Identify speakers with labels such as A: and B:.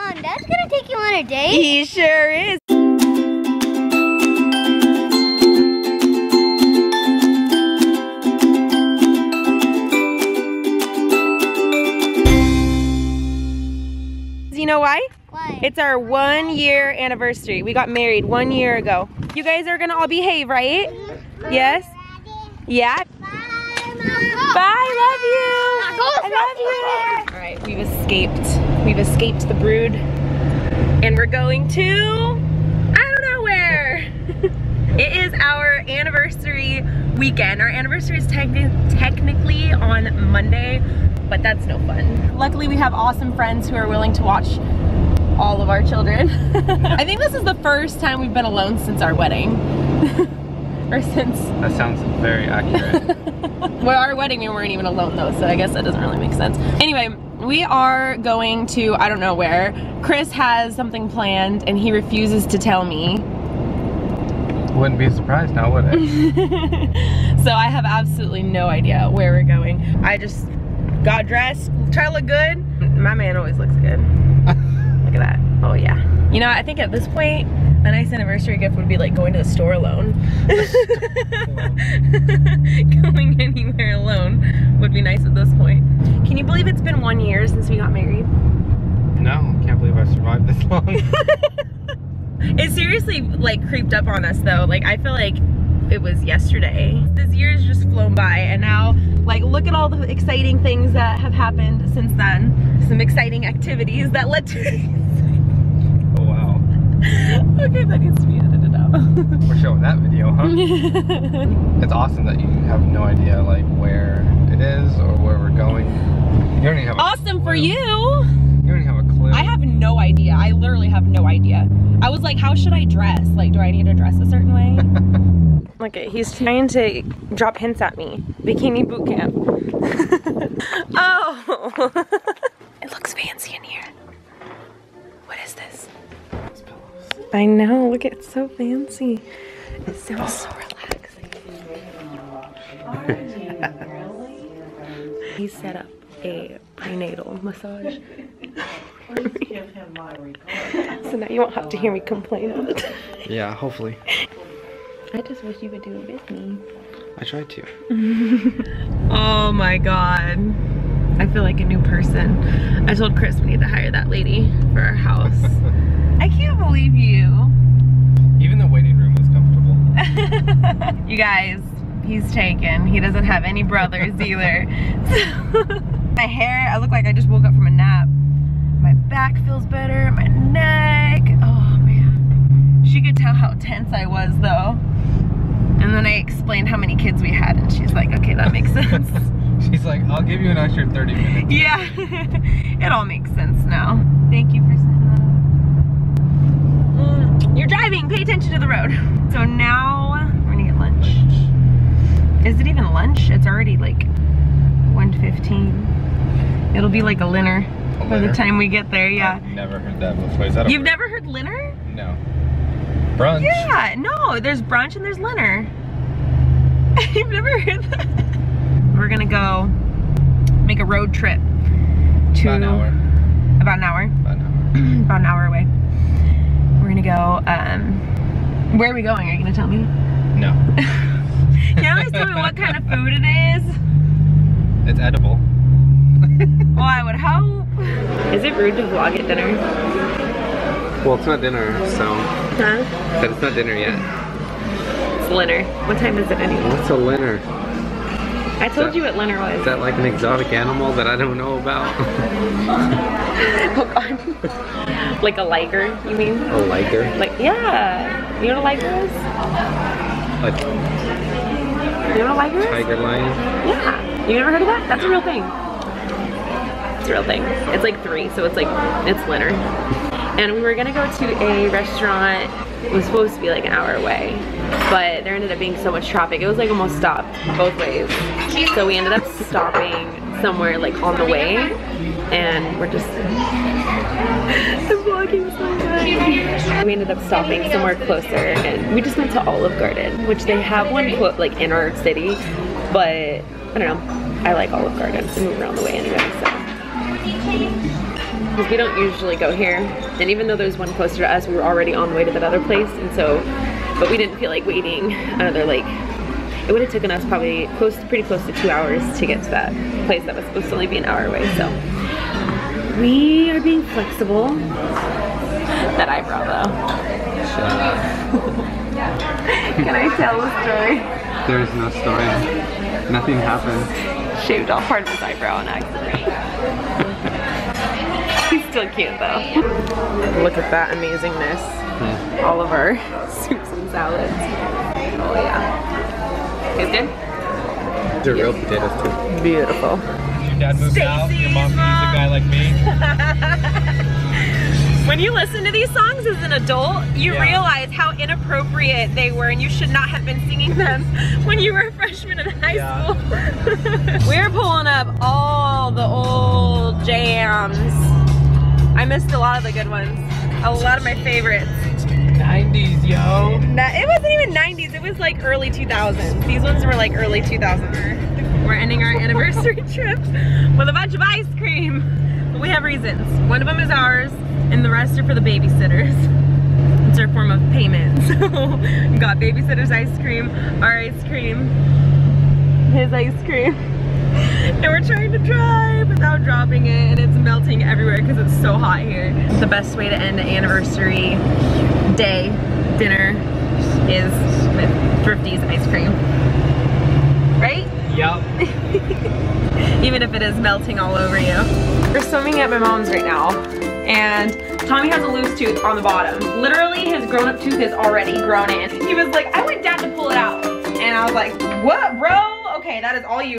A: Mom, Dad's gonna take you on a date?
B: He sure is. You know why?
A: Why?
B: It's our one year anniversary. We got married one year ago. You guys are gonna all behave, right? Mm-hmm. Yes? Yeah? Bye, love you. I love you. All right, we've escaped. We've escaped the brood. And we're going to, I don't know where. it is our anniversary weekend. Our anniversary is techni technically on Monday, but that's no fun. Luckily, we have awesome friends who are willing to watch all of our children. I think this is the first time we've been alone since our wedding. or since
C: That sounds very accurate.
B: well, our wedding we weren't even alone though, so I guess that doesn't really make sense. Anyway, we are going to I don't know where. Chris has something planned and he refuses to tell me.
C: Wouldn't be surprised now, would it?
B: so I have absolutely no idea where we're going. I just got dressed, try to look good. My man always looks good. look at that. Oh yeah. You know, I think at this point, a nice anniversary gift would be like going to the store alone. going anywhere alone would be nice at this point. Can you believe it's been one year since we got married?
C: No, can't believe I survived this long.
B: It seriously like creeped up on us though. Like I feel like it was yesterday. This year's just flown by and now like look at all the exciting things that have happened since then. Some exciting activities that led to. Okay, that needs to be edited out.
C: We're showing that video, huh? it's awesome that you have no idea like where it is or where we're going. You don't even have a
B: awesome for you.
C: You don't even have a clue.
B: I have no idea. I literally have no idea. I was like, how should I dress? Like, do I need to dress a certain way? Look at, he's trying to drop hints at me. Bikini boot camp. oh. it looks fancy in here. I know, look, it's so fancy. It sounds so oh. relaxing. he set up a prenatal massage. so now you won't have to hear me complain all the time.
C: Yeah, hopefully.
B: I just wish you would do it with me.
C: I tried to.
B: Oh my god. I feel like a new person. I told Chris we need to hire that lady for our house. I can't believe you.
C: Even the waiting room is comfortable.
B: You guys, he's taken. He doesn't have any brothers either. my hair, I look like I just woke up from a nap. My back feels better, my neck. Oh man. She could tell how tense I was though. And then I explained how many kids we had and she's like, okay, that makes sense.
C: She's like, I'll give you an extra 30 minutes.
B: yeah, it all makes sense now. Thank you for setting that up. Mm, You're driving, pay attention to the road. So now we're gonna get lunch. Is it even lunch? It's already like 1.15. It'll be like a dinner
C: A
B: by the time we get there, yeah.
C: I've never heard that before. Is that a
B: You've never heard linner?
C: No. Brunch.
B: Yeah, no, there's brunch and there's linner. You've never heard that? We're gonna go make a road trip to
C: About an hour.
B: about an hour.
C: About an hour.
B: about an hour away. We're gonna go, um, where are we going? Are you gonna tell me?
C: No.
B: Can you always tell me what kind of food it
C: edible.
B: Well, I would hope. Is it rude to vlog at dinner?
C: Well, it's not dinner, so.
B: Huh?
C: But it's not dinner yet.
B: It's linner. What time is it anyway?
C: What's a linner?
B: I told you what linner
C: Is
B: was.
C: that like an exotic animal that I don't know about?
B: Oh god. like a liger, you mean?
C: a liger?
B: Like, yeah. You know what a liger is?
C: A
B: You know what a liger is?
C: tiger lion?
B: Yeah. You never heard of that? That's a real thing. It's a real thing. It's like three, so it's like, it's linner. And we were gonna go to a restaurant, it was supposed to be like an hour away, but there ended up being so much traffic. It was like almost stopped both ways. So we ended up stopping somewhere like on the way, and we're just, I'm vlogging. We ended up stopping somewhere closer, and we just went to Olive Garden, which they have one quote like in our city, but I don't know. I like Olive Garden to move around the way anyway, so. because we don't usually go here. And even though there's one closer to us, we were already on the way to that other place. And so, but we didn't feel like waiting another like, it would have taken us probably close, pretty close to two hours to get to that place that was supposed to only be an hour away. So we are being flexible. That eyebrow though. Shut up. Can I tell a story?
C: There's no story. Nothing happened.
B: Shaved off part of his eyebrow on accident. He's still cute though. Look at that amazingness. Hmm. All of our soups and salads. Oh yeah. Tastes good?
C: They're real potatoes too.
B: Beautiful.
C: Your dad moved out, your mom needs a guy like me.
B: When you listen to these songs as an adult, you
C: Yeah.
B: realize how inappropriate they were and you should not have been singing them when you were a freshman in high
C: Yeah.
B: school. we're pulling up all the old jams. I missed a lot of the good ones. A lot of my favorites.
C: 90s, yo.
B: It wasn't even 90s, it was like early 2000s. These ones were like early 2000s. We're ending our anniversary trip with a bunch of ice cream. But we have reasons. One of them is ours, and the rest are for the babysitters. It's our form of payment. So we got babysitter's ice cream, our ice cream, his ice cream. And we're trying to drive without dropping it, and it's melting everywhere because it's so hot here. The best way to end an anniversary day dinner is with Thrifty's ice cream. Right?
C: Yep.
B: Even if it is melting all over you. We're swimming at my mom's right now, and Tommy has a loose tooth on the bottom. Literally, his grown-up tooth is already grown in. He was like, I went down to pull it out. And I was like, what, bro? Okay, that is all you.